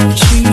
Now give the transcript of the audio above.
She